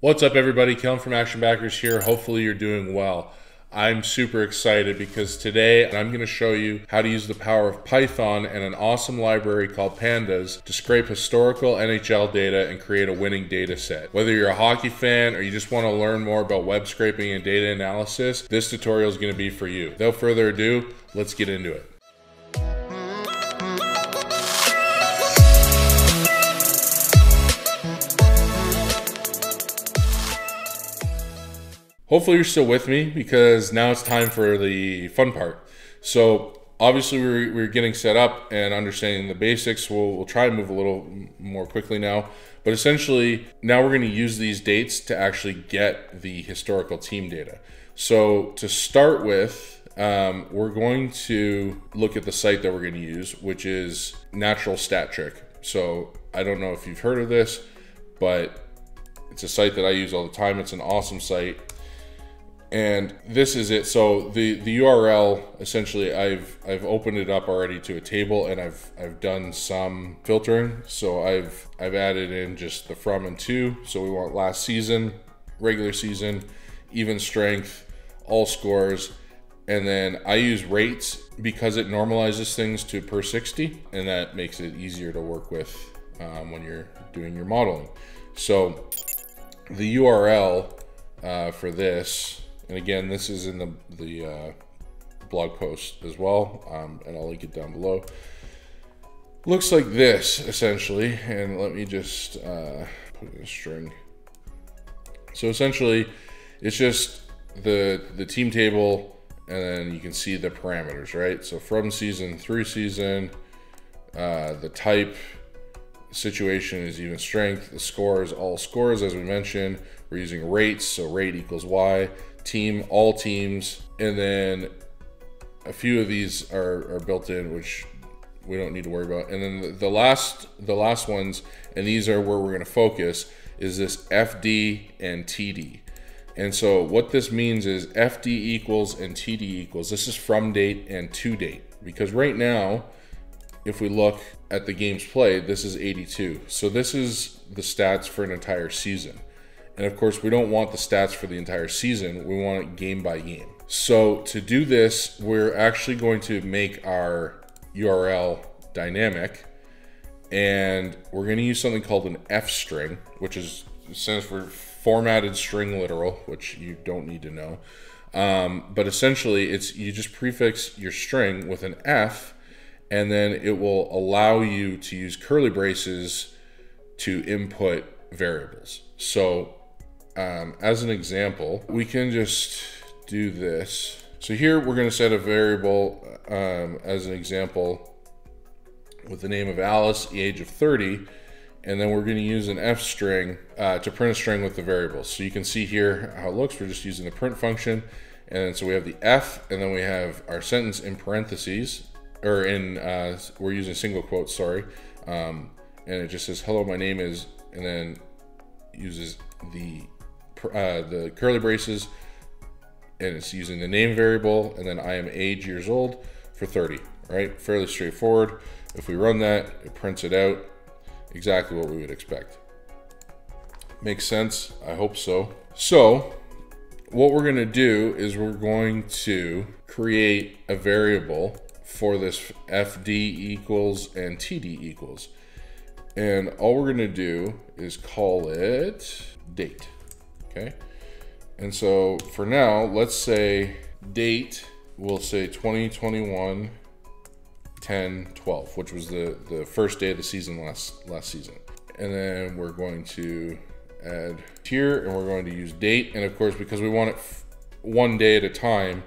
What's up, everybody? Kellen from Action Backers here. Hopefully, you're doing well. I'm super excited because today I'm going to show you how to use the power of Python and an awesome library called Pandas to scrape historical NHL data and create a winning data set. Whether you're a hockey fan or you just want to learn more about web scraping and data analysis, this tutorial is going to be for you. Without further ado, let's get into it. Hopefully, you're still with me because now it's time for the fun part. So, obviously, we're, we're getting set up and understanding the basics. We'll, we'll try and move a little more quickly now. But essentially, now we're going to use these dates to actually get the historical team data. So, to start with, um, we're going to look at the site that we're going to use, which is Natural Stat Trick. So, I don't know if you've heard of this, but it's a site that I use all the time. It's an awesome site and this is it. So the the url essentially i've i've opened it up already to a table and i've i've done some filtering. So i've i've added in just the from and to. So we want last season regular season even strength all scores. And then i use rates because it normalizes things to per 60 and that makes it easier to work with um, when you're doing your modeling. So the url uh, for this and again, this is in the, the uh, blog post as well, um, and I'll link it down below. Looks like this, essentially, and let me just uh, put in a string. So essentially, it's just the, the team table, and then you can see the parameters, right? So from season through season, uh, the type, situation is even strength, the scores, all scores, as we mentioned. We're using rates, so rate equals Y team, all teams, and then a few of these are, are built in, which we don't need to worry about. And then the, the last the last ones, and these are where we're going to focus, is this FD and TD. And so what this means is FD equals and TD equals. This is from date and to date. Because right now, if we look at the games played, this is 82. So this is the stats for an entire season. And of course, we don't want the stats for the entire season. We want it game by game. So to do this, we're actually going to make our URL dynamic. And we're going to use something called an F string, which is stands for formatted string literal, which you don't need to know. Um, but essentially, it's you just prefix your string with an F, and then it will allow you to use curly braces to input variables. So um, as an example, we can just do this. So here we're going to set a variable um, as an example with the name of Alice, the age of 30, and then we're going to use an f string uh, to print a string with the variables. So you can see here how it looks. We're just using the print function. And so we have the f, and then we have our sentence in parentheses, or in, uh, we're using single quotes, sorry. Um, and it just says, hello, my name is, and then uses the uh, the curly braces and it's using the name variable and then I am age years old for 30, right? Fairly straightforward. If we run that, it prints it out exactly what we would expect. Makes sense? I hope so. So what we're gonna do is we're going to create a variable for this FD equals and TD equals. And all we're gonna do is call it date okay? And so for now, let's say date, we'll say 2021 10 12, which was the, the first day of the season last, last season. And then we're going to add here and we're going to use date. And of course, because we want it one day at a time,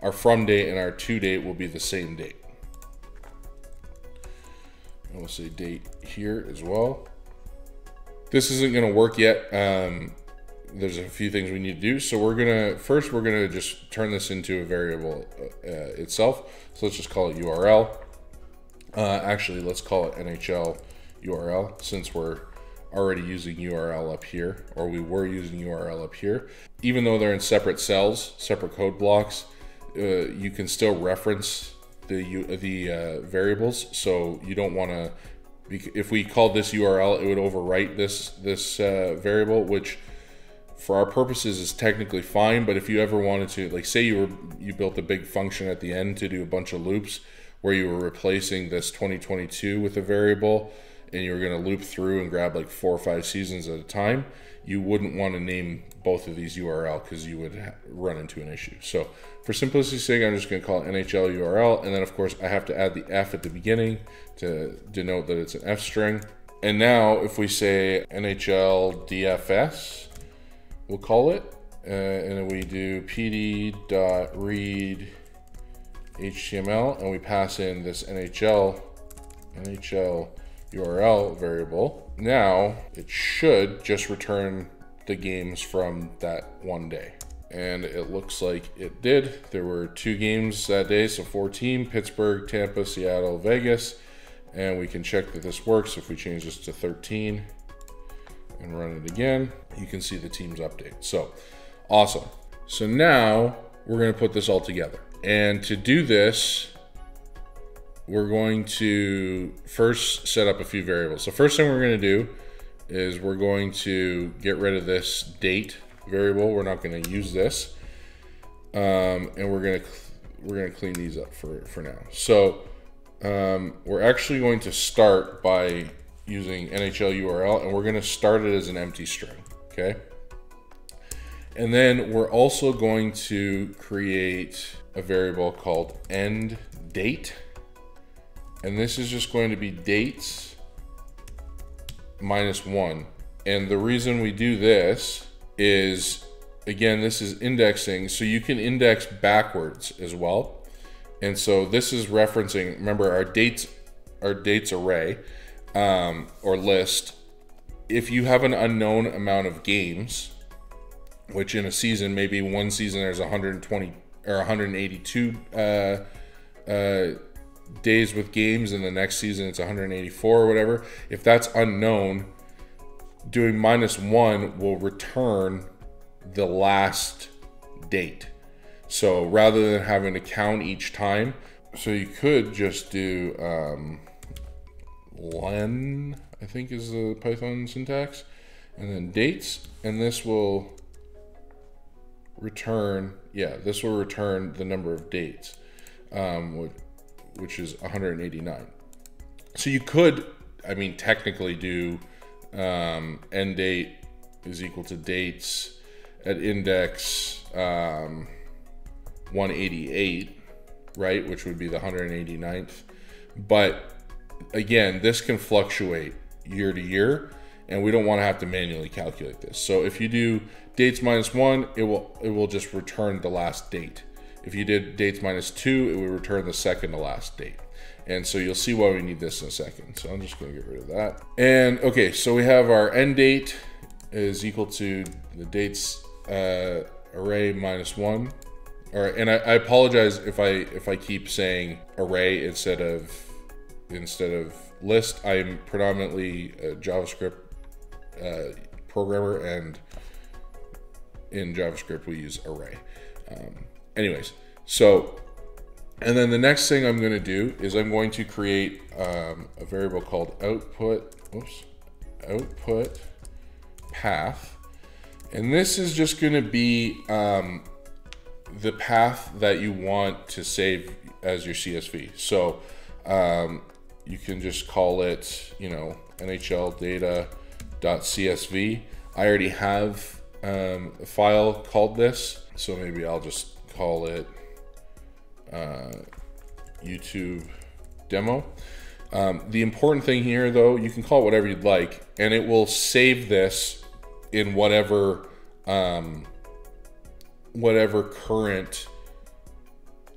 our from date and our to date will be the same date. And we'll say date here as well. This isn't gonna work yet. Um, there's a few things we need to do. So we're gonna, first we're gonna just turn this into a variable uh, itself. So let's just call it URL. Uh, actually, let's call it NHL URL since we're already using URL up here, or we were using URL up here. Even though they're in separate cells, separate code blocks, uh, you can still reference the the uh, variables. So you don't want to. If we called this URL, it would overwrite this this uh, variable, which for our purposes is technically fine, but if you ever wanted to, like say you were you built a big function at the end to do a bunch of loops where you were replacing this 2022 with a variable and you were going to loop through and grab like four or five seasons at a time, you wouldn't want to name both of these URL because you would run into an issue. So for simplicity's sake, I'm just going to call it NHL URL. And then of course I have to add the F at the beginning to denote that it's an F string. And now if we say NHL DFS, we'll call it, uh, and then we do pd.read HTML and we pass in this NHL, NHL URL variable. Now it should just return the games from that one day. And it looks like it did. There were two games that day, so 14 Pittsburgh, Tampa, Seattle, Vegas. And we can check that this works if we change this to 13 and run it again. You can see the team's update. So awesome. So now we're going to put this all together. And to do this, we're going to first set up a few variables. The first thing we're going to do is we're going to get rid of this date variable. We're not going to use this. Um, and we're going to we're going to clean these up for, for now. So um, we're actually going to start by using NHL URL and we're going to start it as an empty string. Okay. And then we're also going to create a variable called end date. And this is just going to be dates minus one. And the reason we do this is, again, this is indexing. So you can index backwards as well. And so this is referencing, remember our dates, our dates array um, or list. If you have an unknown amount of games, which in a season, maybe one season there's 120 or 182 uh, uh, days with games, and the next season it's 184 or whatever. If that's unknown, doing minus one will return the last date. So rather than having to count each time, so you could just do um, len, I think is the Python syntax, and then dates, and this will return, yeah, this will return the number of dates, um, which is 189. So you could, I mean, technically do um, end date is equal to dates at index um, 188, right, which would be the 189th. But again, this can fluctuate year to year, and we don't want to have to manually calculate this. So if you do dates minus one, it will it will just return the last date. If you did dates minus two, it would return the second to last date. And so you'll see why we need this in a second. So I'm just gonna get rid of that. And okay, so we have our end date is equal to the dates uh, array minus one. All right, and I, I apologize if I if I keep saying array instead of instead of list. I'm predominantly a JavaScript uh, programmer, and in JavaScript we use array. Um, anyways, so and then the next thing I'm going to do is I'm going to create um, a variable called output. Oops, output path, and this is just going to be um, the path that you want to save as your CSV. So um, you can just call it, you know, NHL data.csv. I already have um, a file called this, so maybe I'll just call it uh, YouTube demo. Um, the important thing here, though, you can call it whatever you'd like, and it will save this in whatever um, whatever current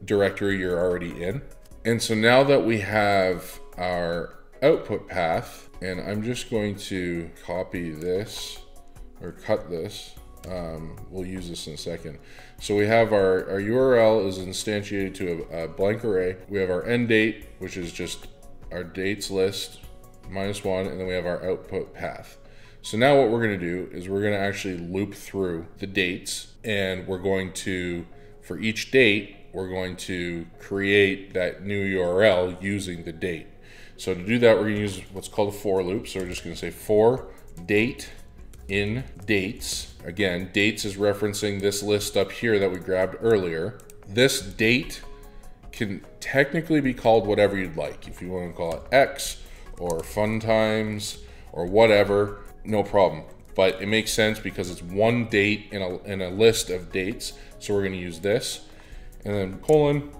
directory you're already in. And so now that we have our output path, and I'm just going to copy this or cut this. Um, we'll use this in a second. So we have our, our URL is instantiated to a, a blank array. We have our end date, which is just our dates list minus one, and then we have our output path. So now what we're gonna do is we're gonna actually loop through the dates and we're going to, for each date, we're going to create that new URL using the date. So to do that, we're gonna use what's called a for loop. So we're just gonna say for date in dates. Again, dates is referencing this list up here that we grabbed earlier. This date can technically be called whatever you'd like. If you want to call it X or fun times or whatever, no problem. But it makes sense because it's one date in a, in a list of dates. So we're going to use this and then colon.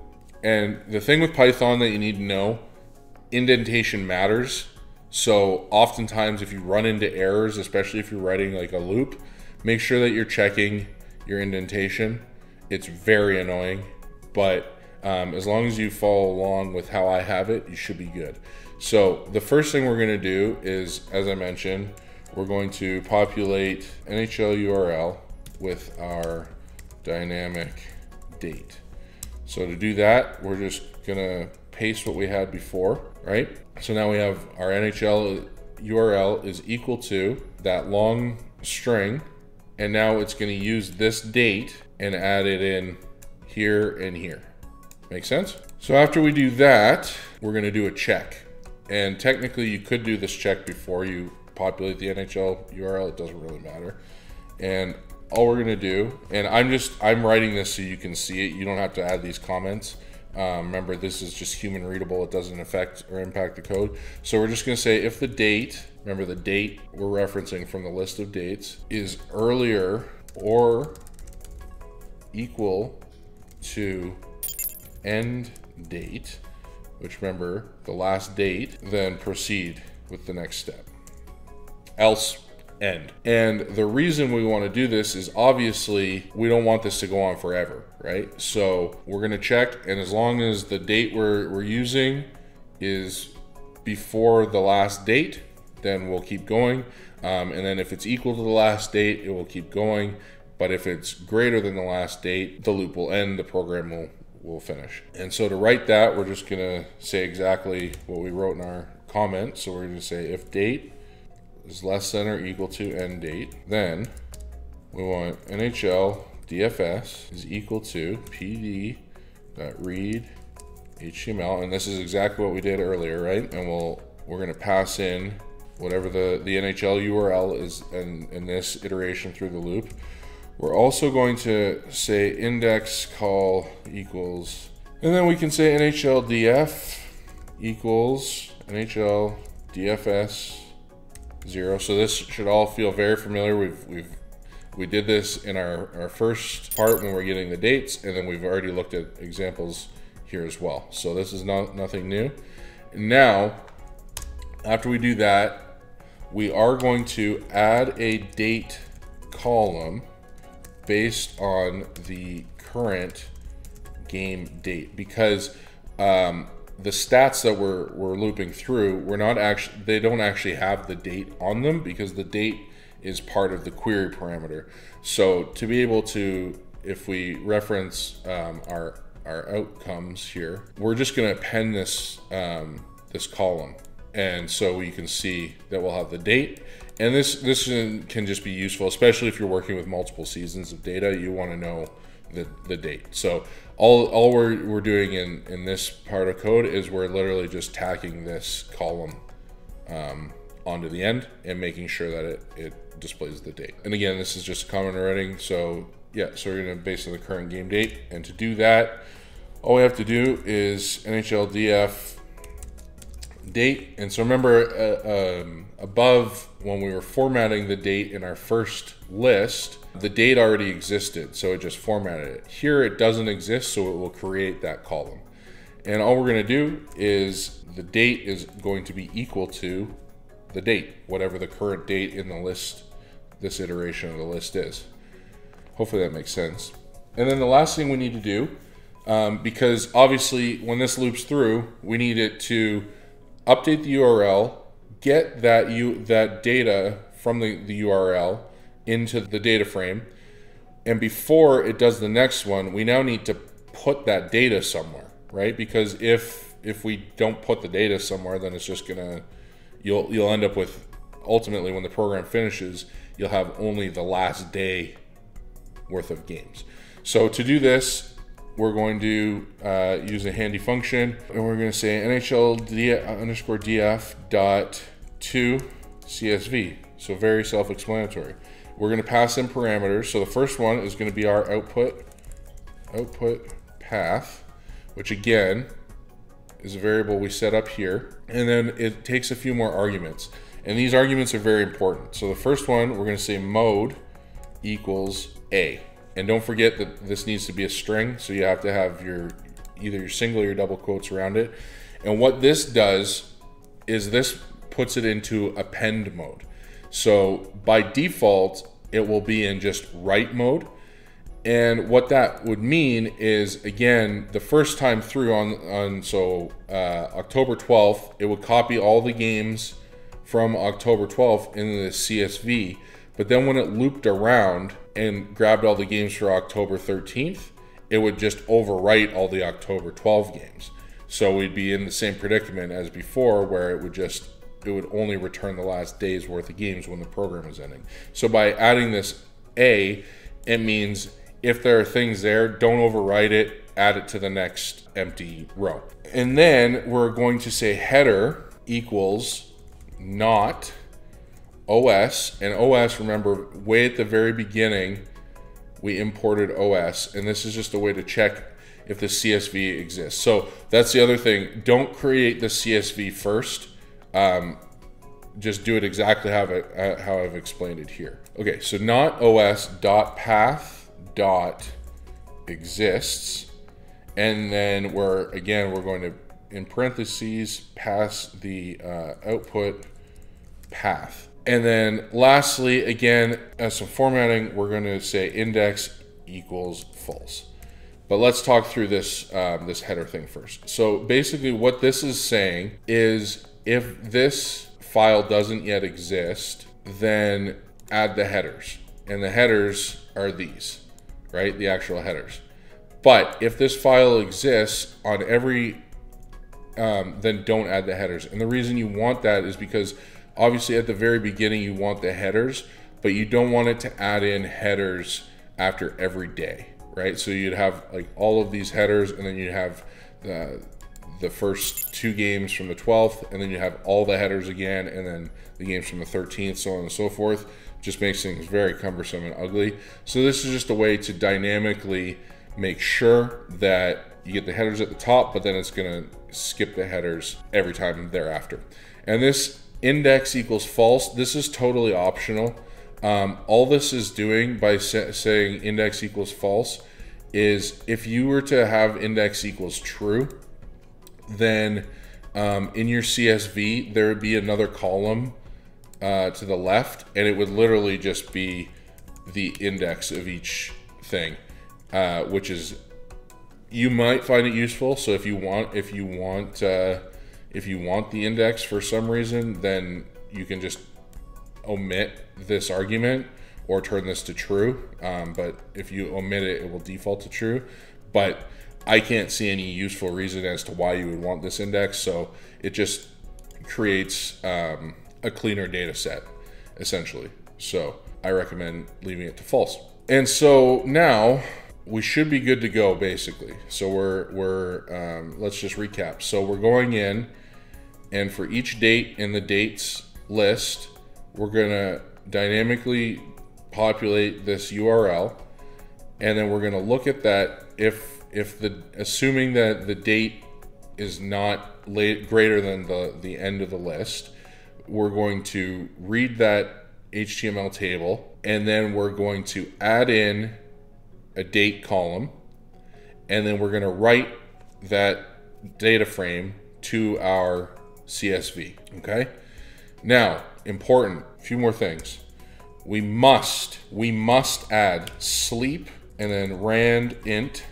And the thing with Python that you need to know, indentation matters. So oftentimes if you run into errors, especially if you're writing like a loop, make sure that you're checking your indentation. It's very annoying, but um, as long as you follow along with how I have it, you should be good. So the first thing we're gonna do is, as I mentioned, we're going to populate NHL URL with our dynamic date. So to do that, we're just gonna paste what we had before, right? So now we have our NHL URL is equal to that long string, and now it's gonna use this date and add it in here and here. Make sense? So after we do that, we're gonna do a check. And technically you could do this check before you populate the NHL URL, it doesn't really matter. And all we're gonna do, and I'm just, I'm writing this so you can see it. You don't have to add these comments. Um, remember, this is just human readable. It doesn't affect or impact the code. So we're just gonna say if the date, remember the date we're referencing from the list of dates, is earlier or equal to end date, which remember the last date, then proceed with the next step. Else end. And the reason we want to do this is obviously we don't want this to go on forever, right? So we're going to check, and as long as the date we're, we're using is before the last date, then we'll keep going. Um, and then if it's equal to the last date, it will keep going. But if it's greater than the last date, the loop will end, the program will, will finish. And so to write that, we're just gonna say exactly what we wrote in our comment. So we're gonna say if date is less than or equal to end date, then we want NHL DFS is equal to PD read HTML, and this is exactly what we did earlier, right? And we'll we're gonna pass in whatever the the NHL URL is in in this iteration through the loop. We're also going to say index call equals, and then we can say NHL df equals NHL DFS zero. So this should all feel very familiar. We've, we've, we did this in our, our first part when we're getting the dates, and then we've already looked at examples here as well. So this is not nothing new. Now, after we do that, we are going to add a date column based on the current game date because um, the stats that we're, we're looping through, we're not actually, they don't actually have the date on them because the date is part of the query parameter. So to be able to, if we reference um, our, our outcomes here, we're just gonna append this, um, this column. And so we can see that we'll have the date. And this, this can just be useful, especially if you're working with multiple seasons of data, you wanna know the, the date. So all, all we're, we're doing in, in this part of code is we're literally just tacking this column um, onto the end and making sure that it, it displays the date. And again, this is just common writing. So yeah, so we're gonna base on the current game date. And to do that, all we have to do is NHLDF date. And so remember uh, um, above when we were formatting the date in our first list, the date already existed, so it just formatted it. Here it doesn't exist, so it will create that column. And all we're gonna do is the date is going to be equal to the date, whatever the current date in the list, this iteration of the list is. Hopefully that makes sense. And then the last thing we need to do, um, because obviously when this loops through, we need it to update the URL, get that you that data from the, the URL into the data frame. And before it does the next one, we now need to put that data somewhere, right? Because if if we don't put the data somewhere, then it's just gonna you'll you'll end up with ultimately when the program finishes, you'll have only the last day worth of games. So to do this, we're going to uh, use a handy function and we're going to say NHL underscore df dot to CSV So very self-explanatory. We're going to pass in parameters. So the first one is going to be our output, output path, which again is a variable we set up here. And then it takes a few more arguments. And these arguments are very important. So the first one, we're going to say mode equals A. And don't forget that this needs to be a string. So you have to have your either your single or your double quotes around it. And what this does is this puts it into append mode. So by default, it will be in just write mode. And what that would mean is, again, the first time through on, on so uh, October 12th, it would copy all the games from October 12th into the CSV. But then when it looped around and grabbed all the games for October 13th, it would just overwrite all the October 12 games. So we'd be in the same predicament as before where it would just it would only return the last day's worth of games when the program is ending. So by adding this A, it means if there are things there, don't overwrite it, add it to the next empty row. And then we're going to say header equals not OS. And OS, remember, way at the very beginning, we imported OS. And this is just a way to check if the CSV exists. So that's the other thing. Don't create the CSV first. Um, just do it exactly how, it, uh, how I've explained it here. Okay, so not OS dot path dot exists. And then we're, again, we're going to, in parentheses, pass the uh, output path. And then lastly, again, as some formatting, we're going to say index equals false. But let's talk through this um, this header thing first. So basically, what this is saying is if this file doesn't yet exist, then add the headers, and the headers are these, right? The actual headers. But if this file exists on every, um, then don't add the headers. And the reason you want that is because obviously at the very beginning you want the headers, but you don't want it to add in headers after every day right? So you'd have like all of these headers, and then you'd have the the first two games from the 12th, and then you have all the headers again, and then the games from the 13th, so on and so forth. Just makes things very cumbersome and ugly. So this is just a way to dynamically make sure that you get the headers at the top, but then it's going to skip the headers every time thereafter. And this index equals false. This is totally optional. Um, all this is doing by sa saying index equals false is if you were to have index equals true, then um, in your CSV, there would be another column uh, to the left, and it would literally just be the index of each thing, uh, which is you might find it useful. So if you want, if you want, uh, if you want the index for some reason, then you can just omit this argument or turn this to true. Um, but if you omit it, it will default to true. But I can't see any useful reason as to why you would want this index. So it just creates um, a cleaner data set, essentially. So I recommend leaving it to false. And so now we should be good to go, basically. So we're, we're um, let's just recap. So we're going in, and for each date in the dates list, we're going to dynamically populate this URL, and then we're going to look at that if if the assuming that the date is not late, greater than the the end of the list, we're going to read that HTML table, and then we're going to add in a date column, and then we're going to write that data frame to our CSV. Okay. Now, important, a few more things we must, we must add sleep and then rand int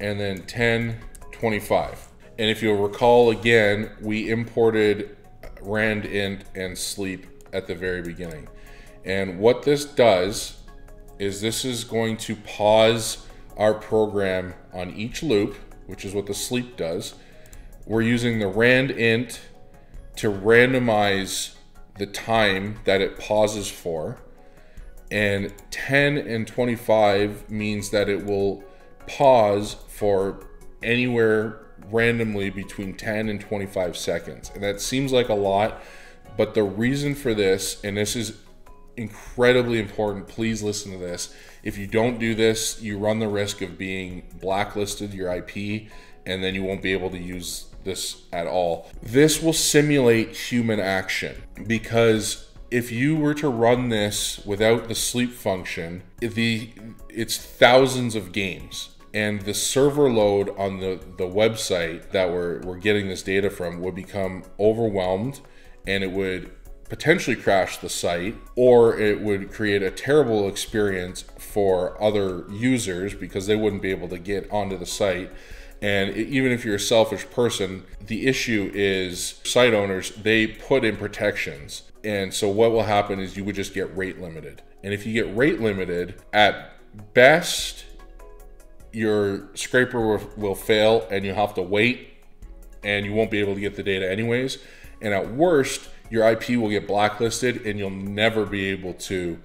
and then 1025. And if you'll recall again, we imported rand int and sleep at the very beginning. And what this does is this is going to pause our program on each loop, which is what the sleep does. We're using the rand int to randomize the time that it pauses for. And 10 and 25 means that it will pause for anywhere randomly between 10 and 25 seconds. And that seems like a lot, But the reason for this, and this is incredibly important, please listen to this. If you don't do this, you run the risk of being blacklisted your IP and then you won't be able to use this at all. This will simulate human action because if you were to run this without the sleep function, the it's thousands of games and the server load on the, the website that we're, we're getting this data from would become overwhelmed and it would potentially crash the site or it would create a terrible experience for other users because they wouldn't be able to get onto the site and even if you're a selfish person the issue is site owners they put in protections. And so what will happen is you would just get rate limited. And if you get rate limited at best your scraper will, fail and you'll have to wait and you won't be able to get the data anyways. And at worst your ip will get blacklisted and you'll never be able to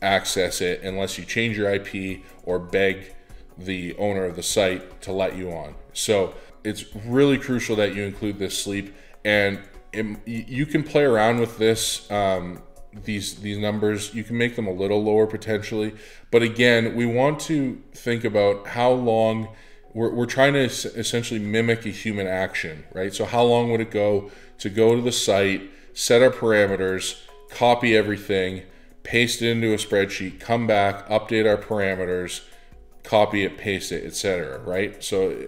access it unless you change your ip or beg the owner of the site to let you on. So it's really crucial that you include this sleep. And it, you can play around with this um, these these numbers. You can make them a little lower potentially. But again we want to think about how long we're, we're trying to essentially mimic a human action right? So how long would it go to go to the site set our parameters copy everything paste it into a spreadsheet come back update our parameters copy it paste it etc right so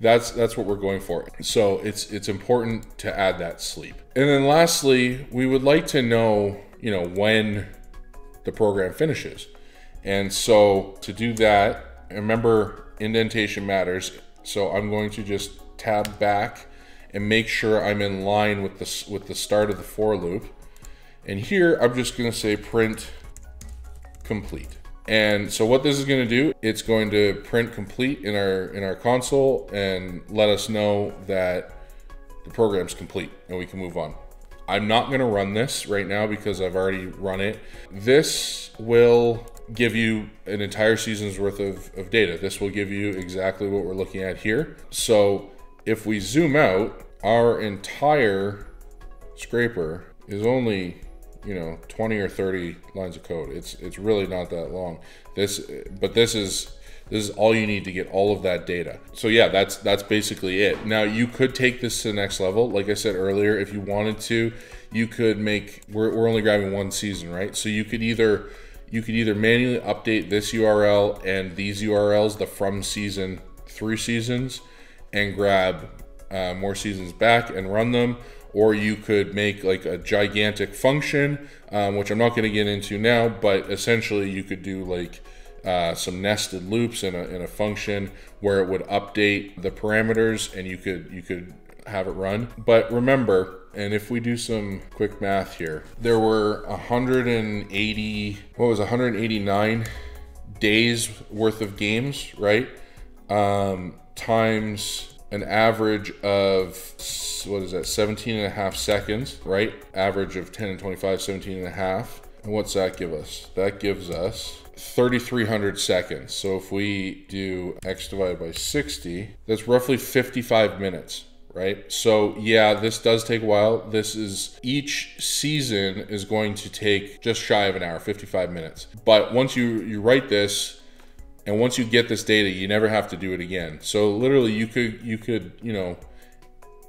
that's that's what we're going for so it's it's important to add that sleep and then lastly we would like to know you know, when the program finishes. And so to do that, remember indentation matters. So I'm going to just tab back and make sure I'm in line with the, with the start of the for loop. And here I'm just gonna say print complete. And so what this is going to do, it's going to print complete in our in our console and let us know that the program's complete and we can move on. I'm not going to run this right now because I've already run it. This will give you an entire season's worth of, of data. This will give you exactly what we're looking at here. So if we zoom out, our entire scraper is only you know 20 or 30 lines of code it's it's really not that long this but this is this is all you need to get all of that data. So yeah, that's that's basically it. Now you could take this to the next level. Like I said earlier, if you wanted to, you could make we're, we're only grabbing one season, right? So you could either you could either manually update this URL and these URLs, the from season three seasons, and grab uh, more seasons back and run them, or you could make like a gigantic function, um, which I'm not going to get into now, but essentially you could do like uh, some nested loops in a, in a function where it would update the parameters and you could you could have it run. But remember, and if we do some quick math here, there were 180, what was 189 days worth of games, right? Um, times an average of what is that 17 and a half seconds right average of 10 and 25 17 and a half and what's that give us that gives us 3,300 seconds. So if we do x divided by 60, that's roughly 55 minutes, right? So yeah, this does take a while. This is each season is going to take just shy of an hour, 55 minutes. But once you you write this and once you get this data, you never have to do it again. So literally you could you could, you know,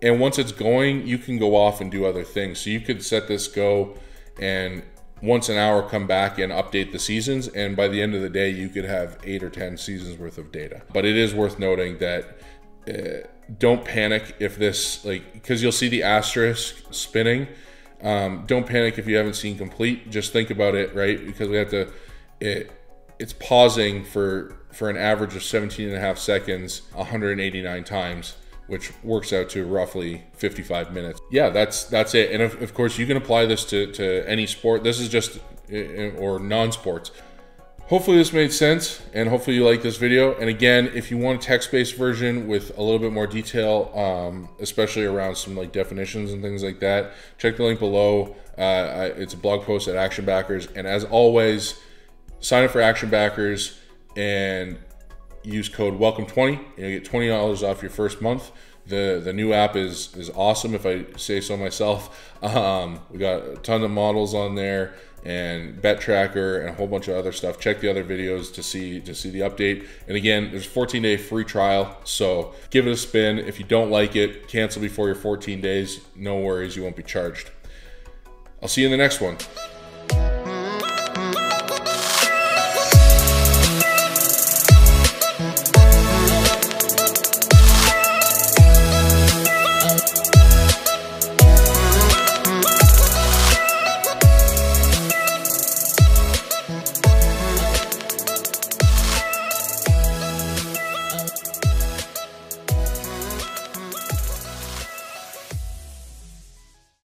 and once it's going, you can go off and do other things. So you could set this go and once an hour come back and update the seasons and by the end of the day you could have eight or ten seasons worth of data but it is worth noting that uh, don't panic if this like because you'll see the asterisk spinning um, don't panic if you haven't seen complete just think about it right because we have to it it's pausing for for an average of 17 and a half seconds 189 times which works out to roughly 55 minutes. Yeah, that's that's it. And of, of course, you can apply this to, to any sport. This is just or non-sports. Hopefully this made sense and hopefully you like this video. And again, if you want a text-based version with a little bit more detail, um, especially around some like definitions and things like that, check the link below. Uh, it's a blog post at Action Backers. And as always, sign up for Action Backers and use code welcome20 and you get $20 off your first month the the new app is is awesome if I say so myself. Um, we got a ton of models on there and bet tracker and a whole bunch of other stuff. Check the other videos to see to see the update. And again, there's a 14 day free trial, so give it a spin. If you don't like it, cancel before your 14 days. No worries, you won't be charged. I'll see you in the next one.